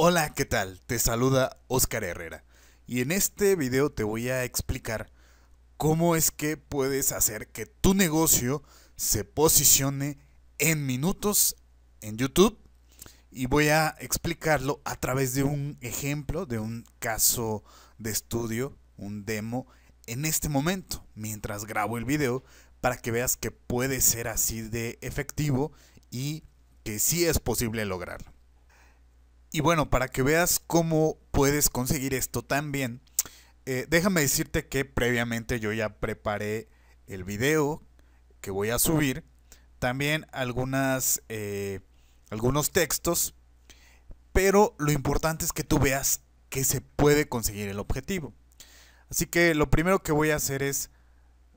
Hola, ¿qué tal? Te saluda Oscar Herrera y en este video te voy a explicar cómo es que puedes hacer que tu negocio se posicione en minutos en YouTube y voy a explicarlo a través de un ejemplo, de un caso de estudio, un demo en este momento, mientras grabo el video, para que veas que puede ser así de efectivo y que sí es posible lograrlo. Y bueno, para que veas cómo puedes conseguir esto también, eh, déjame decirte que previamente yo ya preparé el video que voy a subir, también algunas, eh, algunos textos, pero lo importante es que tú veas que se puede conseguir el objetivo. Así que lo primero que voy a hacer es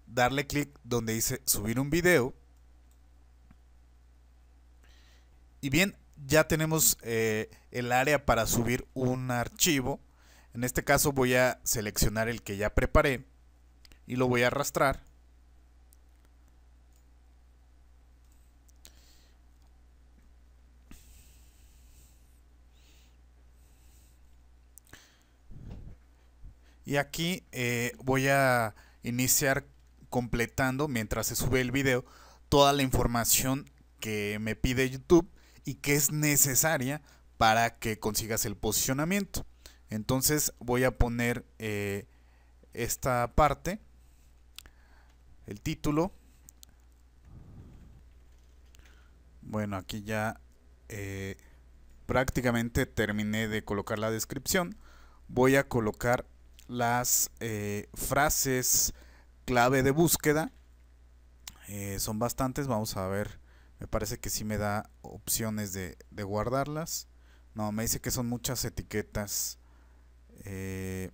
darle clic donde dice subir un video. Y bien, ya tenemos eh, el área para subir un archivo. En este caso voy a seleccionar el que ya preparé y lo voy a arrastrar. Y aquí eh, voy a iniciar completando mientras se sube el video toda la información que me pide YouTube y que es necesaria para que consigas el posicionamiento. Entonces voy a poner eh, esta parte, el título. Bueno, aquí ya eh, prácticamente terminé de colocar la descripción. Voy a colocar las eh, frases clave de búsqueda. son bastantes, vamos a ver me parece que sí me da opciones de, guardarlas. No, me dice que son muchas etiquetas. Eh,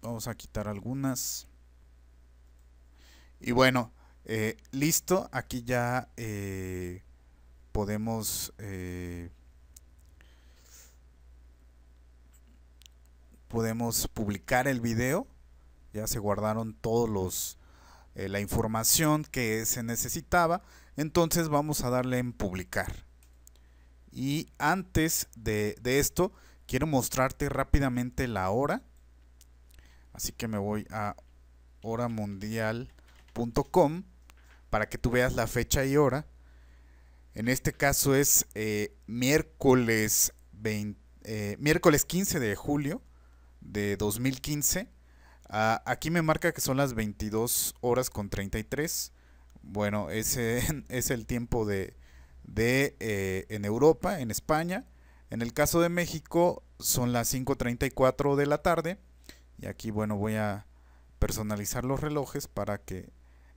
vamos a quitar algunas. Y bueno, eh, listo. Aquí ya eh, podemos... podemos publicar el video. Ya se guardaron todos los eh, la información que se necesitaba. Entonces vamos a darle en publicar. Y antes de, esto, quiero mostrarte rápidamente la hora. Así que me voy a horamundial.com para que tú veas la fecha y hora. En este caso es eh, miércoles, eh, miércoles 15 de julio de 2015 Ah, aquí me marca que son las 22 horas con 33. Bueno, ese es el tiempo de, de eh, en Europa, en España. En el caso de México son las 5.34 de la tarde. Y aquí, bueno, voy a personalizar los relojes para que,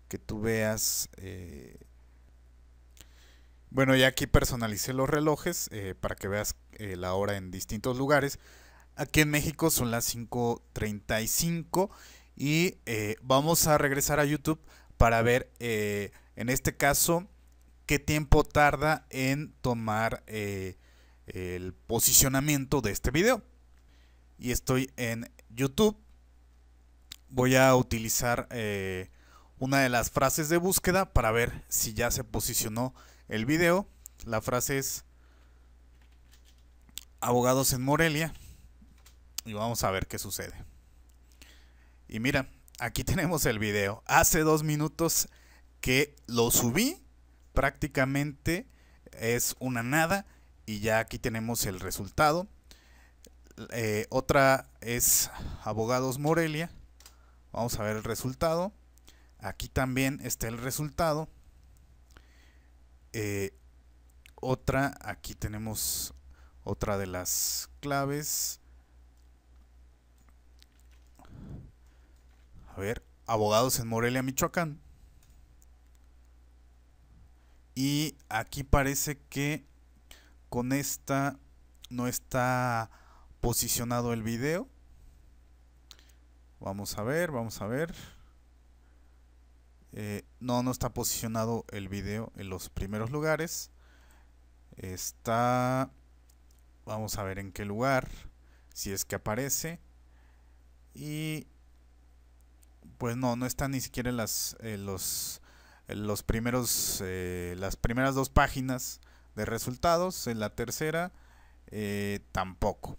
que tú veas... Eh, bueno, ya aquí personalicé los relojes eh, para que veas la hora en distintos lugares. Aquí en México son las 5.35 y eh, vamos a regresar a YouTube para ver eh, en este caso qué tiempo tarda en tomar eh, el posicionamiento de este video. Y estoy en YouTube. Voy a utilizar una de las frases de búsqueda para ver si ya se posicionó el video. La frase es abogados en Morelia y vamos a ver qué sucede. Y mira, aquí tenemos el video. Hace dos minutos que lo subí, prácticamente es una nada y ya aquí tenemos el resultado. Eh, otra es Abogados Morelia. Vamos a ver el resultado. Aquí también está el resultado. Eh, otra, aquí tenemos otra de las claves. A ver, abogados en Morelia, Michoacán. Y aquí parece que con esta no está posicionado el video. Vamos a ver, vamos a ver. Eh, no, no está posicionado el video en los primeros lugares. Está... Vamos a ver en qué lugar. Si es que aparece. Y pues no, no está ni siquiera en las, los, los primeros, eh, las primeras dos páginas de resultados. En la tercera eh, tampoco.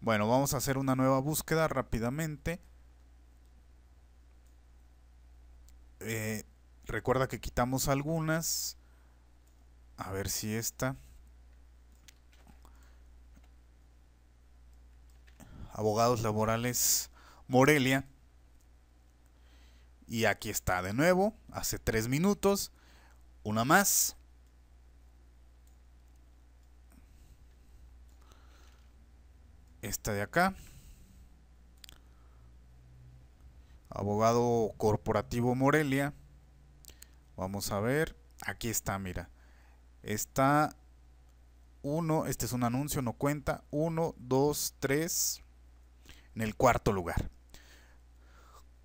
Bueno, vamos a hacer una nueva búsqueda rápidamente. Eh, recuerda que quitamos algunas. A ver si esta. Abogados laborales Morelia. Y aquí está de nuevo, hace tres minutos. Una más. Esta de acá. Abogado corporativo Morelia. Vamos a ver. Aquí está, mira. Está uno, este es un anuncio, no cuenta. Uno, dos, tres. En el cuarto lugar.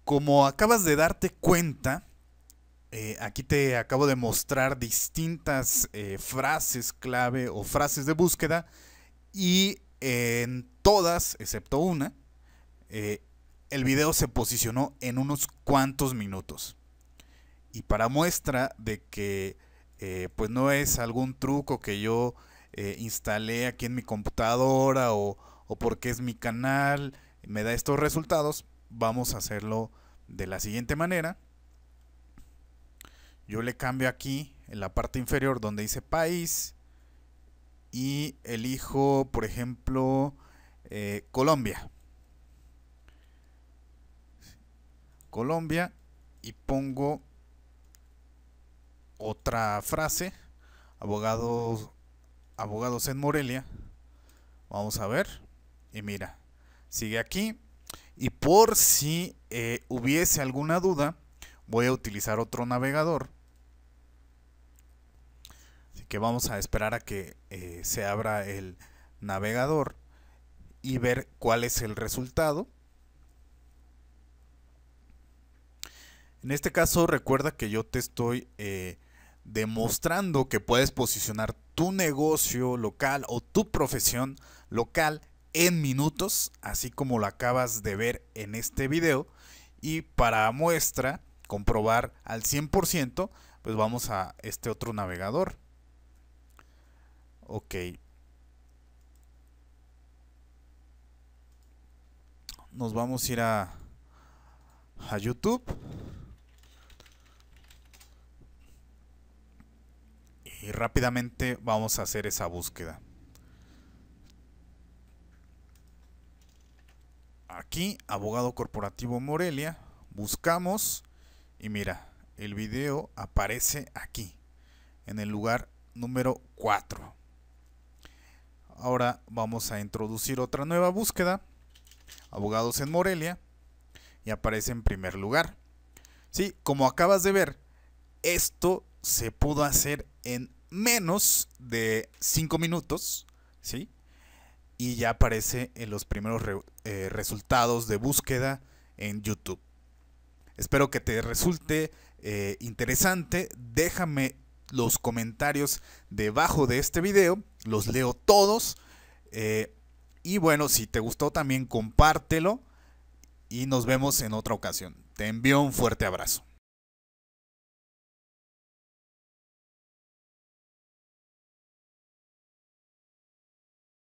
Como acabas de darte cuenta, eh, aquí te acabo de mostrar distintas eh, frases clave o frases de búsqueda y en todas, excepto una, eh, el video se posicionó en unos cuantos minutos. Y para muestra de que pues no es algún truco que yo instalé aquí en mi computadora o, o porque es mi canal, me da estos resultados, vamos a hacerlo de la siguiente manera. Yo le cambio aquí en la parte inferior donde dice país y elijo, por ejemplo, eh, Colombia. Colombia y pongo otra frase, abogados, abogados en Morelia. Vamos a ver. Y mira, sigue aquí y por si eh, hubiese alguna duda, voy a utilizar otro navegador. Así que vamos a esperar a que eh, se abra el navegador y ver cuál es el resultado. En este caso recuerda que yo te estoy eh, demostrando que puedes posicionar tu negocio local o tu profesión local en minutos, así como lo acabas de ver en este video. Y para muestra, comprobar al 100%, pues vamos a este otro navegador. Ok. Nos vamos a ir a, a YouTube. Y rápidamente vamos a hacer esa búsqueda. Aquí, abogado corporativo Morelia, buscamos y mira, el video aparece aquí, en el lugar número 4. Ahora vamos a introducir otra nueva búsqueda, abogados en Morelia, y aparece en primer lugar. Sí, como acabas de ver, esto se pudo hacer en menos de 5 minutos, ¿sí? Y ya aparece en los primeros eh, resultados de búsqueda en YouTube. Espero que te resulte eh, interesante. Déjame los comentarios debajo de este video. Los leo todos. Eh, y bueno, si te gustó también compártelo. Y nos vemos en otra ocasión. Te envío un fuerte abrazo.